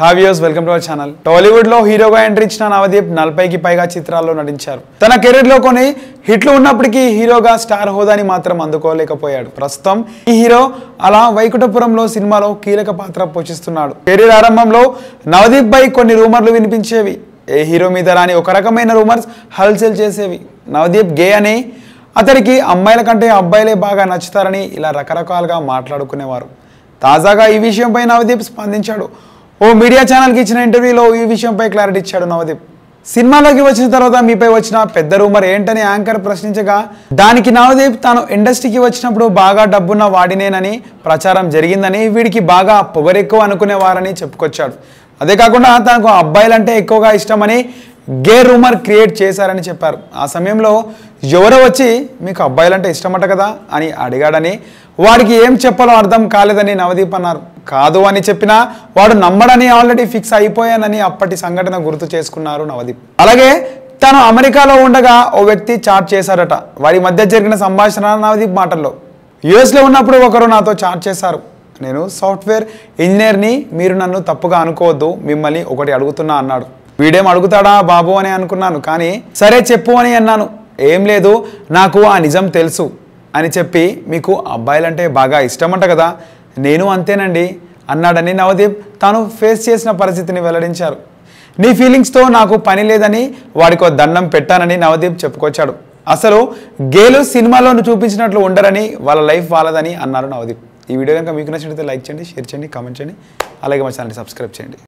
Hi viewers welcome to our channel టాలీవుడ్లో హీరోగా entry ఇచ్చిన నవదీప్ నలభైకి పైగా చిత్రాల్లో నటించారు. తన కెరీర్లో కొన్ని హిట్లు ఉన్నప్పటికీ హీరోగా స్టార్ హోదాని మాత్రం అందుకోలేకపోయాడు. ప్రస్తుతం ఈ హీరో అలా వైకుంఠపురంలో సినిమాలో కీలక పాత్ర పోషిస్తున్నాడు. కెరీర్ ఆరంభంలో నవదీప్ పై కొన్ని రూమర్లు వినిపించేవి. ఏ హీరో మీద రాని ఒక రకమైన రూమర్స్ హల్చల్ చేసేవి. నవదీప్ గే అని అతడికి అమ్మాయిల కంటే అబ్బాయిలే బాగా నచ్చుతారని ఇలా రకరకాలుగా మాట్లాడుకునేవారు. తాజాగా ఈ విషయంపై నవదీప్ స్పందించాడు. ఓ మీడియా ఛానల్కి ఇచ్చిన ఇంటర్వ్యూలో ఈ విషయంపై క్లారిటీ ఇచ్చాడు నవదీప్. సినిమాలోకి వచ్చిన తర్వాత మీపై వచ్చిన పెద్ద రూమర్ ఏంటని యాంకర్ ప్రశ్నించగా దానికి నవదీప్ తాను ఇండస్ట్రీకి వచ్చినప్పుడు బాగా డబ్బున్న వాడినేనని ప్రచారం జరిగిందని వీడికి బాగా పొగరెక్కువ అనుకునేవారని చెప్పుకొచ్చాడు. అదే కాకుండా తనకు అబ్బాయిలంటే ఎక్కువగా ఇష్టమని గే రూమర్ క్రియేట్ చేశారని చెప్పారు. ఆ సమయంలో ఎవరో వచ్చి మీకు అబ్బాయిలంటే ఇష్టమట కదా? అని అడిగాడని వాడికి ఏం చెప్పాలో అర్థం కాలేదని నవదీప్ అన్నారు. కాదు అని చెప్పినా వాడు నమ్మడని ఆల్రెడీ ఫిక్స్ అయిపోయానని అప్పటి సంఘటన గుర్తు చేసుకున్నారు నవదీప్. అలాగే తను అమెరికాలో ఉండగా ఓ వ్యక్తి చాట్ చేశారట. వారి మధ్య జరిగిన సంభాషణ నవదీప్ మాటల్లో. యుఎస్లో ఉన్నప్పుడు ఒకరు నాతో చాట్ చేశారు. నేను సాఫ్ట్వేర్ ఇంజనీర్ని మీరు నన్ను తప్పుగా అనుకోవద్దు మిమ్మల్ని ఒకటి అడుగుతున్నా అన్నాడు. వీడేం అడుగుతాడా బాబు అని అనుకున్నాను కానీ సరే చెప్పు అని అన్నాను. ఏం లేదు నాకు ఆ నిజం తెలుసు అని చెప్పి మీకు అబ్బాయిలంటే బాగా ఇష్టమంట కదా. నేను అంతేనండి అన్నాడని నవదీప్ తాను ఫేస్ చేసిన పరిస్థితిని వెల్లడించారు. నీ ఫీలింగ్స్తో నాకు పని లేదని వాడికో దండం పెట్టానని నవదీప్ చెప్పుకొచ్చాడు. అసలు గేలు సినిమాలో చూపించినట్లు ఉండరని వాళ్ళ లైఫ్ వాళ్ళదని అన్నారు నవదీప్. ఈ వీడియో కనుక మీకు నచ్చినట్లయితే లైక్ చేయండి షేర్ చేయండి కామెంట్ చేయండి. అలాగే మా ఛానల్ని సబ్స్క్రైబ్ చేయండి.